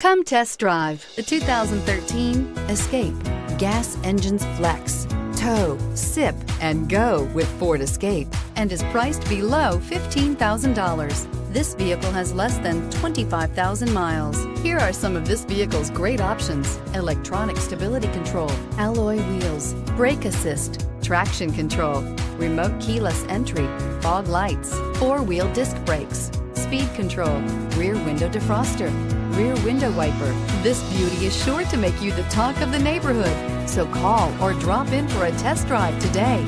Come test drive the 2013 Escape. Gas engines flex, tow, sip, and go with Ford Escape and is priced below $15,000. This vehicle has less than 25,000 miles. Here are some of this vehicle's great options. Electronic stability control, alloy wheels, brake assist, traction control, remote keyless entry, fog lights, four-wheel disc brakes, speed control, rear window defroster, rear window wiper. This beauty is sure to make you the talk of the neighborhood. So call or drop in for a test drive today.